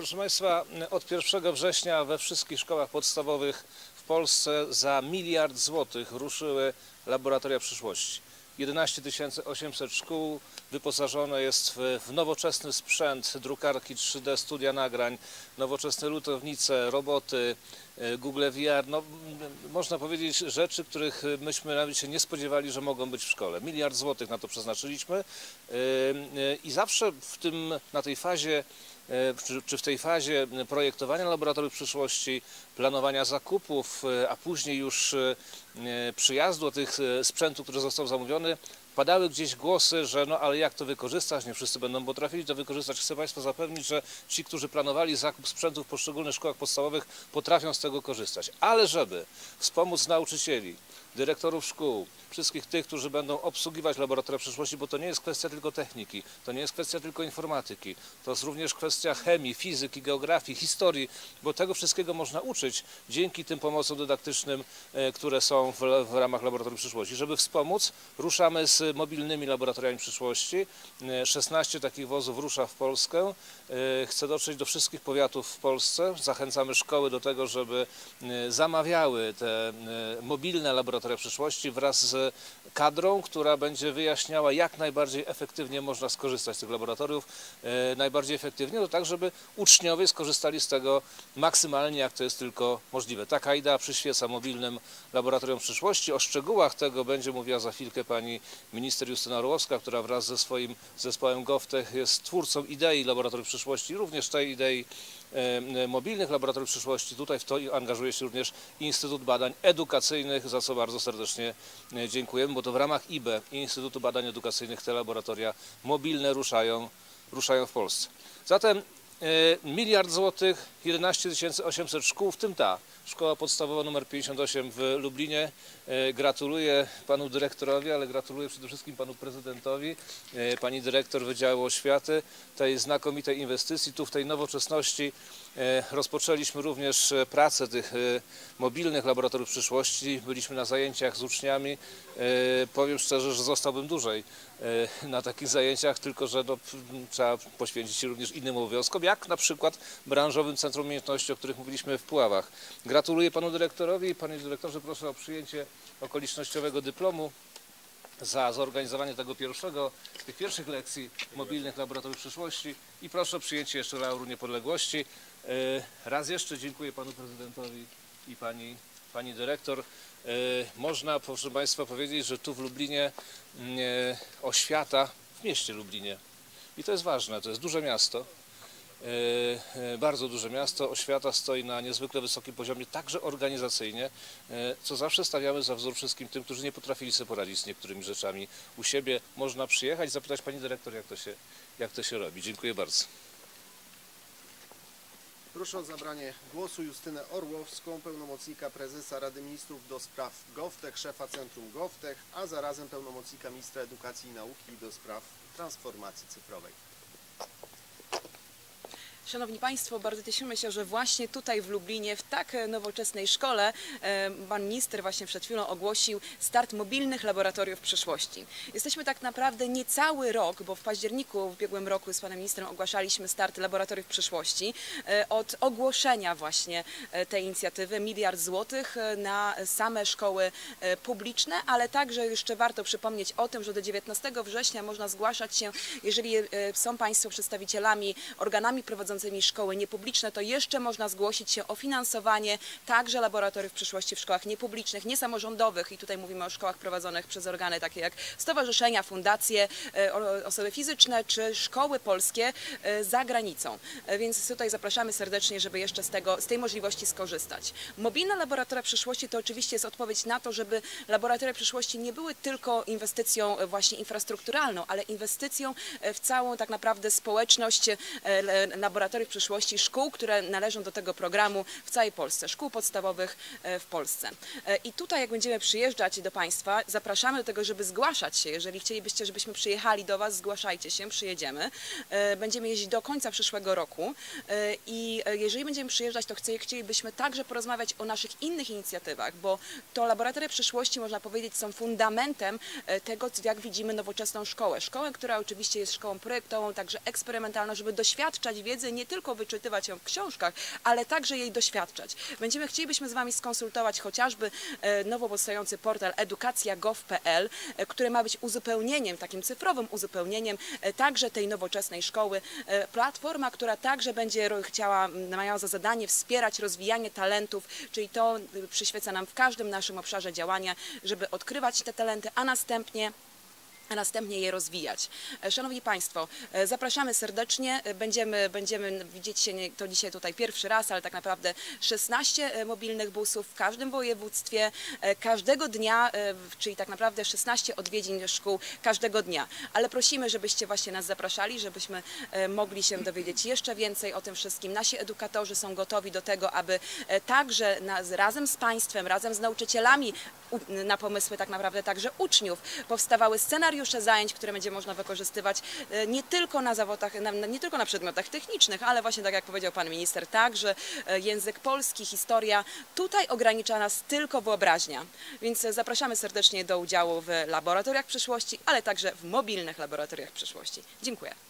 Proszę Państwa, od 1 września we wszystkich szkołach podstawowych w Polsce za miliard złotych ruszyły laboratoria przyszłości. 11 800 szkół wyposażone jest w, nowoczesny sprzęt, drukarki 3D, studia nagrań, nowoczesne lutownice, roboty, e, Google VR. No, można powiedzieć rzeczy, których myśmy nawet się nie spodziewali, że mogą być w szkole. Miliard złotych na to przeznaczyliśmy e, e, i zawsze w tym, na tej fazie czy, w tej fazie projektowania laboratoriów przyszłości, planowania zakupów, a później już przyjazdu do tych sprzętu, który został zamówiony, padały gdzieś głosy, że no ale jak to wykorzystać, nie wszyscy będą potrafili to wykorzystać. Chcę Państwa zapewnić, że ci, którzy planowali zakup sprzętu w poszczególnych szkołach podstawowych potrafią z tego korzystać. Ale żeby wspomóc nauczycieli, dyrektorów szkół, wszystkich tych, którzy będą obsługiwać laboratoria przyszłości, bo to nie jest kwestia tylko techniki, to nie jest kwestia tylko informatyki, to jest również kwestia chemii, fizyki, geografii, historii, bo tego wszystkiego można uczyć dzięki tym pomocom dydaktycznym, e, które są w, w ramach laboratorium przyszłości. Żeby wspomóc, ruszamy z mobilnymi laboratoriami przyszłości. E, 16 takich wozów rusza w Polskę. E, Chcę dotrzeć do wszystkich powiatów w Polsce. Zachęcamy szkoły do tego, żeby e, zamawiały te e, mobilne laboratoria przyszłości wraz z kadrą, która będzie wyjaśniała, jak najbardziej efektywnie można skorzystać z tych laboratoriów. E, Najbardziej efektywnie to tak, żeby uczniowie skorzystali z tego maksymalnie, jak to jest tylko możliwe. Taka idea przyświeca mobilnym laboratorium przyszłości. O szczegółach tego będzie mówiła za chwilkę pani minister Justyna Orłowska, która wraz ze swoim zespołem GovTech jest twórcą idei laboratorium przyszłości, również tej idei mobilnych laboratoriów przyszłości. Tutaj w to angażuje się również Instytut Badań Edukacyjnych, za co bardzo serdecznie e, dziękujemy, bo to w ramach IBE, Instytutu Badań Edukacyjnych, te laboratoria mobilne ruszają, ruszają w Polsce. Zatem e, miliard złotych, 11 800 szkół, w tym ta szkoła podstawowa numer 58 w Lublinie. E, Gratuluję panu dyrektorowi, ale gratuluję przede wszystkim panu prezydentowi, e, pani dyrektor Wydziału Oświaty, tej znakomitej inwestycji. Tu w tej nowoczesności e, rozpoczęliśmy również pracę tych mobilnych laboratoriów przyszłości. Byliśmy na zajęciach z uczniami. Powiem szczerze, że zostałbym dłużej na takich zajęciach, tylko że no, trzeba poświęcić się również innym obowiązkom, jak na przykład branżowym Centrum Umiejętności, o których mówiliśmy w Puławach. Gratuluję panu dyrektorowi. Panie dyrektorze, proszę o przyjęcie okolicznościowego dyplomu za zorganizowanie tego pierwszego, tych pierwszych lekcji mobilnych laboratoriów przyszłości i proszę o przyjęcie jeszcze lauru niepodległości. E, Raz jeszcze dziękuję panu prezydentowi i pani, pani dyrektor. E, Można, proszę państwa, powiedzieć, że tu w Lublinie mm, e, oświata, w mieście Lublinie, i to jest ważne, to jest duże miasto, bardzo duże miasto. Oświata stoi na niezwykle wysokim poziomie, także organizacyjnie, e, co zawsze stawiamy za wzór wszystkim tym, którzy nie potrafili sobie poradzić z niektórymi rzeczami u siebie. Można przyjechać, zapytać pani dyrektor, jak to się, jak to się robi. Dziękuję bardzo. Proszę o zabranie głosu Justynę Orłowską, pełnomocnika prezesa Rady Ministrów do spraw GovTech, szefa Centrum GovTech, a zarazem pełnomocnika ministra edukacji i nauki do spraw transformacji cyfrowej. Szanowni Państwo, bardzo cieszymy się, że właśnie tutaj w Lublinie, w tak nowoczesnej szkole, e, pan minister właśnie przed chwilą ogłosił start mobilnych laboratoriów przyszłości. Jesteśmy tak naprawdę niecały rok, bo w październiku w ubiegłym roku z panem ministrem ogłaszaliśmy start laboratoriów przyszłości, e, od ogłoszenia właśnie e, tej inicjatywy miliard złotych na same szkoły publiczne, ale także jeszcze warto przypomnieć o tym, że do 19 września można zgłaszać się, jeżeli są Państwo przedstawicielami, organami prowadzącymi szkoły niepubliczne, to jeszcze można zgłosić się o finansowanie także laboratoriów przyszłości w szkołach niepublicznych, niesamorządowych i tutaj mówimy o szkołach prowadzonych przez organy takie jak stowarzyszenia, fundacje, e, osoby fizyczne czy szkoły polskie e, za granicą. E, Więc tutaj zapraszamy serdecznie, żeby jeszcze z, tego, z tej możliwości skorzystać. Mobilne laboratoria przyszłości to oczywiście jest odpowiedź na to, żeby laboratoria przyszłości nie były tylko inwestycją właśnie infrastrukturalną, ale inwestycją w całą tak naprawdę społeczność le- laboratoriów przyszłości szkół, które należą do tego programu w całej Polsce, szkół podstawowych e, w Polsce. E, I tutaj jak będziemy przyjeżdżać do Państwa, zapraszamy do tego, żeby zgłaszać się. Jeżeli chcielibyście, żebyśmy przyjechali do Was, zgłaszajcie się, przyjedziemy. E, Będziemy jeździć do końca przyszłego roku i jeżeli będziemy przyjeżdżać, to chcielibyśmy także porozmawiać o naszych innych inicjatywach, bo to laboratoria przyszłości, można powiedzieć, są fundamentem tego, jak widzimy nowoczesną szkołę. Szkołę, która oczywiście jest szkołą projektową, także eksperymentalną, żeby doświadczać wiedzy nie tylko wyczytywać ją w książkach, ale także jej doświadczać. Będziemy chcielibyśmy z Wami skonsultować chociażby e, nowo powstający portal edukacja.gov.pl, e, który ma być uzupełnieniem, takim cyfrowym uzupełnieniem e, także tej nowoczesnej szkoły. Platforma, która także będzie chciała, miała za zadanie wspierać rozwijanie talentów, czyli to przyświeca nam w każdym naszym obszarze działania, żeby odkrywać te talenty, a następnie a następnie je rozwijać. E, Szanowni Państwo, e, zapraszamy serdecznie. E, Będziemy, będziemy widzieć się to dzisiaj tutaj pierwszy raz, ale tak naprawdę 16 e, mobilnych busów w każdym województwie, każdego dnia, czyli tak naprawdę 16 odwiedzin szkół każdego dnia. Ale prosimy, żebyście właśnie nas zapraszali, żebyśmy mogli się dowiedzieć jeszcze więcej o tym wszystkim. Nasi edukatorzy są gotowi do tego, aby także razem z Państwem, razem z nauczycielami na pomysły tak naprawdę także uczniów powstawały scenariusze zajęć, które będzie można wykorzystywać e, nie tylko na zawodach, nie tylko na przedmiotach technicznych, ale właśnie tak jak powiedział Pan Minister, także e, język polski, historia. Tutaj ogranicza nas tylko wyobraźnia. Więc zapraszamy serdecznie do udziału w laboratoriach przyszłości, ale także w mobilnych laboratoriach przyszłości. Dziękuję.